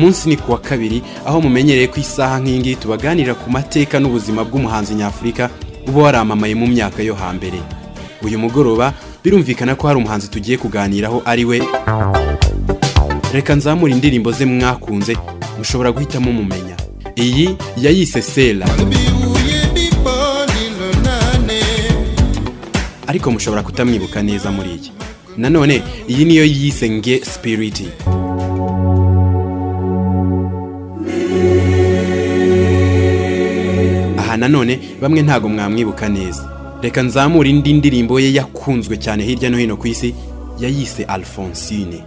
munsi ni kuwa kabiri aho mumenyereye ku isaha nk'ingi tubaganira ku mateka n'ubuzima bw'umuhanzi nyafurika uba waramamaye mu myaka yo hambere. Uyu mugoroba birumvikana ko hari umuhanzi tugiye kuganiraho ari we. Reka nzamure indirimbo ze mwakunze mushobora guhitamo mumenya. Iyi yayise sera ariko mushobora kutamwibuka neza muri iyi nanone iyi niyo yise nge spiriti. Aha nanone bamwe ntago mwamwibuka neza. Reka nzamure indi ndirimbo ye yakunzwe cyane hirya no hino ku isi yayise alphonsine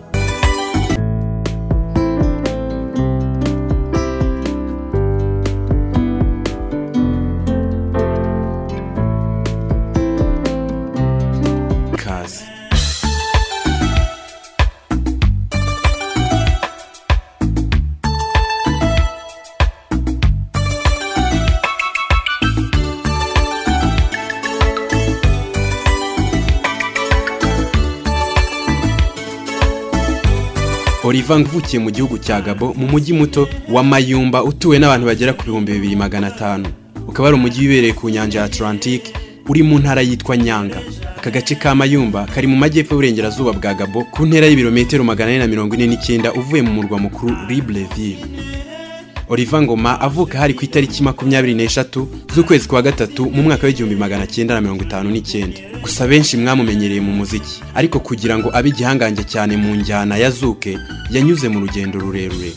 Oliver uvukiye mu gihugu cya Gabo mu mujyi muto wa Mayumba utuwe n'abantu bagera ku bihumbi bibiri magana atanu. Ukaba ari umujyi wibereye ku nyanja ya Atlantique uri mu ntara yitwa Nyanga. Aka gace ka Mayumba kari mu majyepfo y'uburengerazuba bwa Gabo ku ntera y'ibirometero magana ane na mirongo ine n'icyenda uvuye mu murwa mukuru Libreville Oliver Ngoma avuka hari ku itariki makumyabiri n'eshatu z'ukwezi kwa gatatu mu mwaka w'igihumbi magana cyenda na mirongo itanu n'icyenda. Gusa benshi mwamumenyereye mu muziki ariko kugira ngo abe igihangange cyane mu njyana ya zuke yanyuze mu rugendo rurerure.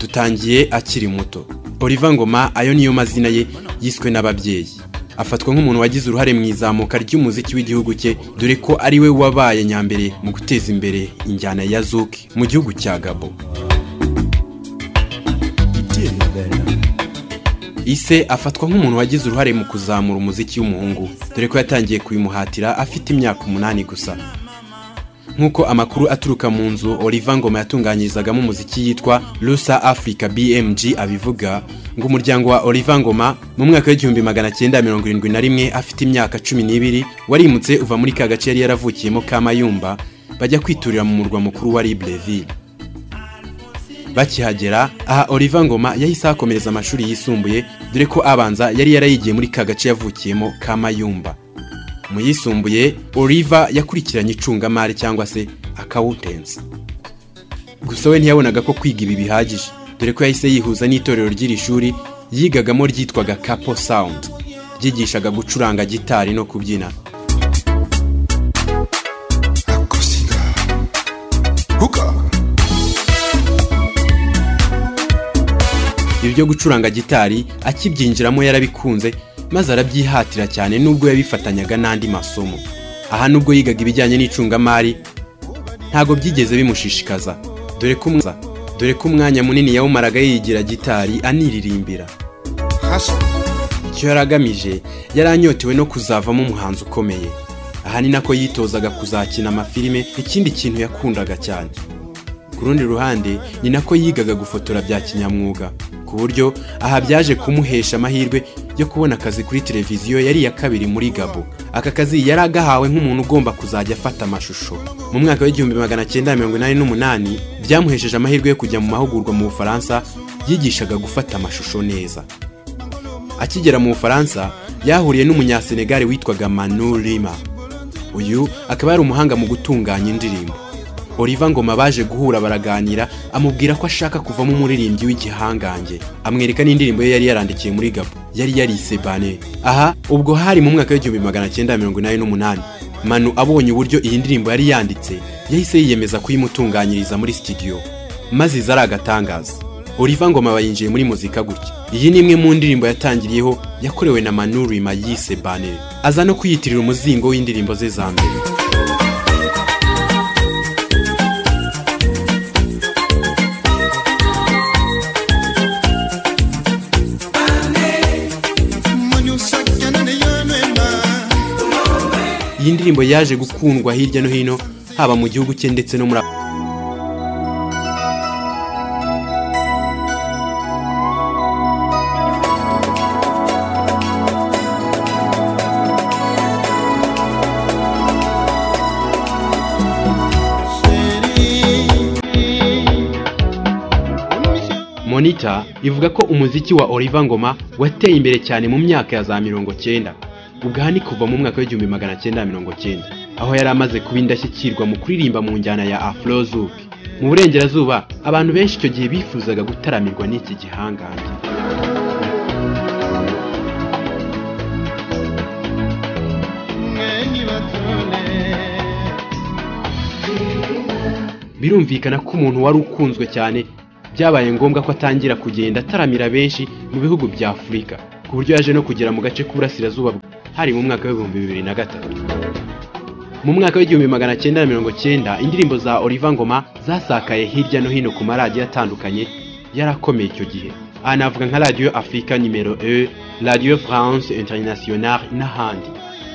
Dutangiye akiri muto. Oliver Ngoma ayo niyo mazina ye yiswe n'ababyeyi. Afatwa nk'umuntu wagize uruhare mu izamuka ry'umuziki w'igihugu cye dore ko ari we wabaye nyambere mu guteza imbere injyana ya zuke mu gihugu cya Gabo ise afatwa nk'umuntu wagize uruhare mu kuzamura umuziki w'umuhungu. Dore ko yatangiye kubimuhatira afite imyaka umunani gusa. Nk'uko amakuru aturuka mu nzu Oliver Ngoma yatunganyirizagamo umuziki yitwa Lusa Africa BMG abivuga ngo umuryango wa Oliver Ngoma mu mwaka w'igihumbi magana cyenda mirongo irindwi na rimwe afite imyaka cumi n'ibiri warimutse uva muri ka gace yari yaravukiyemo ka Mayumba bajya kwiturira mu murwa mukuru wa Libreville. Bakihagera aha Oliver Ngoma yahise ahakomereza amashuri yisumbuye dore ko abanza yari yarayigiye muri ka gace yavukiyemo ka Mayumba mu yisumbuye Oliver yakurikiranye icungamari cyangwa se accountancy. Gusa we ntiyabonaga ko kwiga ibi bihagije. Dore ko yahise yihuza n'itorero ry'iri shuri yigagamo ryitwaga Capo Sound. Ryigishaga gucuranga gitari no kubyina. Ibi byo gucuranga gitari akibyinjiramo yarabikunze maze arabyihatira cyane nubwo yabifatanyaga n'andi masomo. Aha nubwo yigaga ibijyanye n'icungamari ntabwo byigeze bimushishikaza. Dore ko dore ko umwanya munini yawumaraga yigira gitari aniririmbira. Icyo yari agamije yari anyotewe no kuzavamo umuhanzi ukomeye. Aha ni nako yitozaga kuzakina amafilime ikindi kintu yakundaga cyane. Ku rundi ruhande ni nako yigaga gufotora bya kinyamwuga. Ku buryo aha byaje kumuhesha amahirwe yo kubona akazi kuri televiziyo yari iya kabiri muri gabo aka kazi yari agahawe nk'umuntu ugomba kuzajya afata amashusho. Mu mwaka w'igihumbi magana cyenda mirongo inani n'umunani byamuhesheje amahirwe yo kujya mu mahugurwa mu bufaransa yigishaga gufata amashusho neza. Akigera mu bufaransa yahuriye n'umunyasenegali witwaga manu rima uyu akaba yari umuhanga mu gutunganya indirimbo. Oliver Ngoma baje guhura baraganira amubwira ko ashaka kuvamo umuririmbyi w'igihangange. Amwereka n'indirimbo ye yari yarandikiye muri Gabo yari yarise Bane. Aha ubwo hari mu mwaka w'igihumbi magana cyenda mirongo inani n'umunani Manu abonye uburyo iyi ndirimbo yari yanditse yahise yiyemeza kuyimutunganyiriza muri studio. Maze iza ari agatangaza. Oliver Ngoma bayinjiye muri muzika gutya. Iyi ni imwe mu ndirimbo yatangiriyeho yakorewe na Manu Rima yise Bane. Aza no kuyitirira umuzingo w'indirimbo ze za mbere. ndirimbo yaje gukundwa hirya no hino haba mu gihugu cye ndetse no muri Monita ivuga ko umuziki wa oliva Ngoma wateye imbere cyane mu myaka ya za mirongo cyenda. Ubwo aha ni kuva mu mwaka w'igihumbi magana cyenda mirongo cyenda. Aho yari amaze kuba indashyikirwa mu kuririmba mu njyana ya Afrozouk. Mu burengerazuba abantu benshi icyo gihe bifuzaga gutaramirwa n'iki gihangange. Birumvikana ko umuntu wari ukunzwe cyane byabaye ngombwa ko atangira kugenda ataramira benshi mu bihugu bya afurika ku buryo yaje no kugera mu gace k'uburasirazuba hari mu mwaka w'ibihumbi bibiri na gatatu. Mu mwaka w'igihumbi magana cyenda na mirongo cyenda indirimbo za Oliver Ngoma zasakaye hirya no hino ku maradiyo atandukanye yarakomeye icyo gihe. Aha navuga nka radiyo afurika nimero e radiyo france international n'ahandi.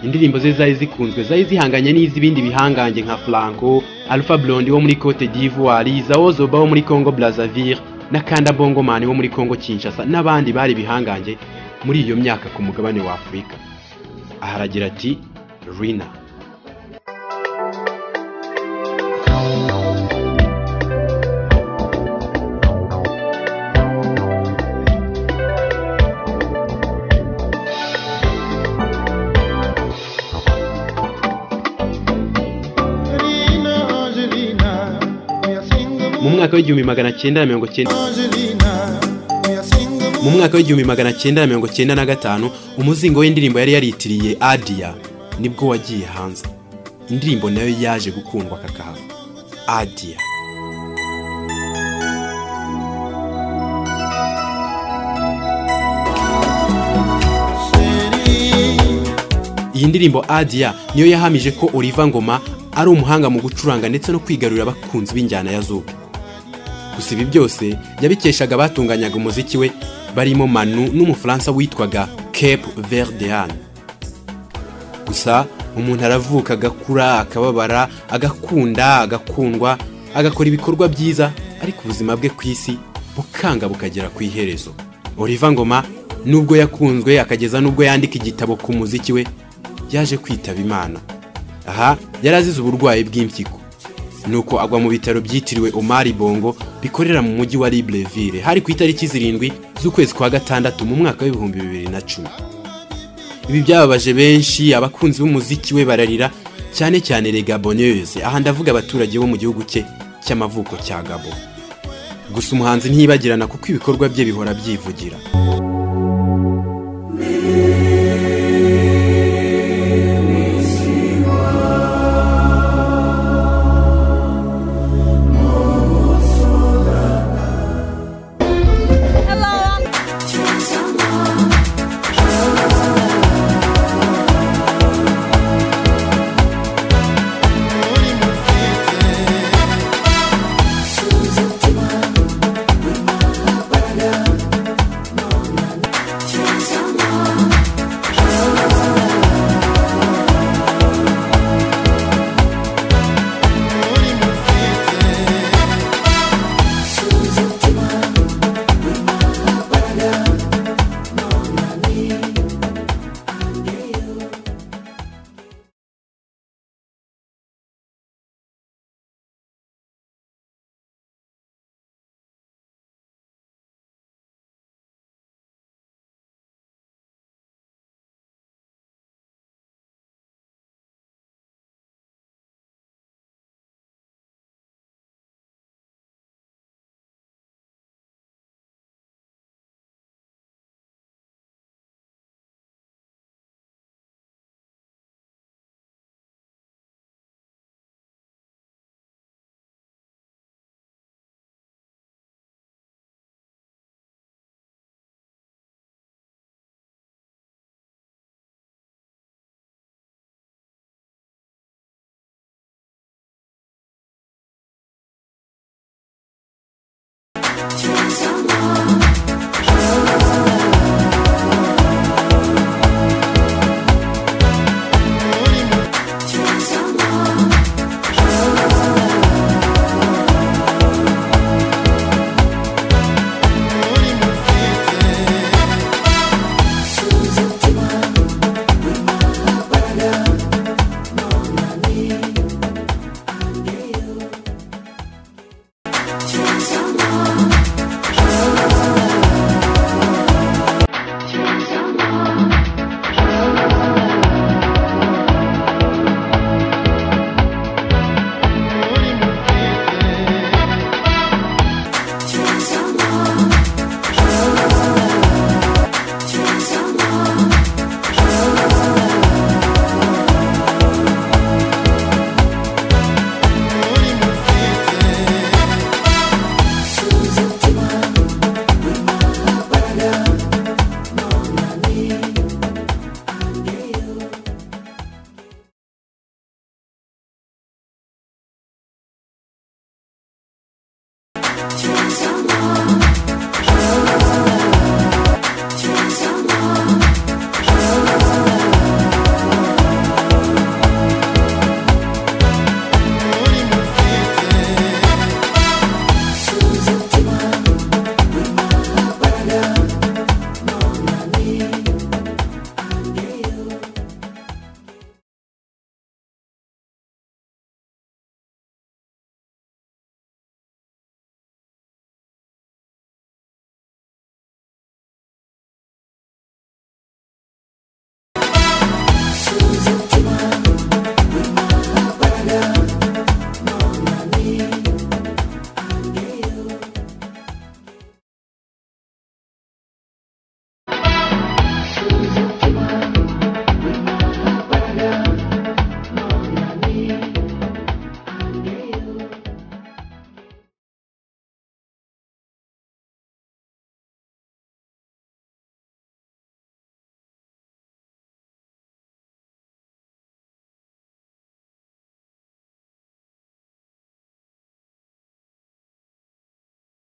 Indirimbo ze zari zikunzwe zari zihanganye n'iz'ibindi bihangange nka Franco Alpha Blondy wo muri Cote d'Ivoire Zao Zoba wo muri Congo Brazzaville na Kanda Bongo Man wo muri Congo Kinshasa n'abandi bari bihangange muri iyo myaka ku mugabane wa Afurika aha aragira ati Rina. Mu mwaka w'igihumbi magana cyenda na mirongo cyenda. Mu mwaka w'igihumbi magana cyenda na mirongo cyenda na gatanu umuzingo w'indirimbo yari yaritiriye adiya ni bwo wagiye hanze. Indirimbo na yo yaje gukundwa kakahava adiya iyi ndirimbo adiya niyo yahamije ko Oliver Ngoma ari umuhanga mu gucuranga ndetse no kwigarurira abakunzi b'injyana ya zuba gusa ibi byose yabikeshaga abatunganyaga umuziki we barimo manu n'umufaransa witwaga cape verdean. Gusa umuntu aravuka agakura akababara agakunda agakundwa agakora ibikorwa byiza ariko ubuzima bwe ku isi bukanga bukagera ku iherezo. Oliver Ngoma nubwo yakunzwe akageza nubwo yandika igitabo ku muziki we yaje kwitaba imana. Aha yari azize uburwayi bw'impyiko. Nuko agwa mu bitaro byitiriwe Omari Bongo bikorera mu mujyi wa Libreville. Hari ku itariki zirindwi z'ukwezi kwa gatandatu mu mwaka w'ibihumbi bibiri na cumi. Ibi byababaje benshi abakunzi b'umuziki we bararira cyane cyane les Gaboneuses aha ndavuga abaturage bo mu gihugu cye cy'amavuko cya Gabo gusa umuhanzi ntiyibagirana kuko ibikorwa bye bihora byivugira.